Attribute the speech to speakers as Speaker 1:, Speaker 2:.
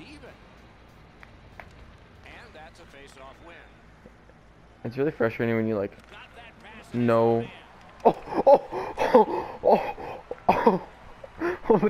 Speaker 1: even. And that's a face-off win.
Speaker 2: It's really frustrating when you like
Speaker 1: Got
Speaker 2: know. Oh, oh, oh, oh, oh.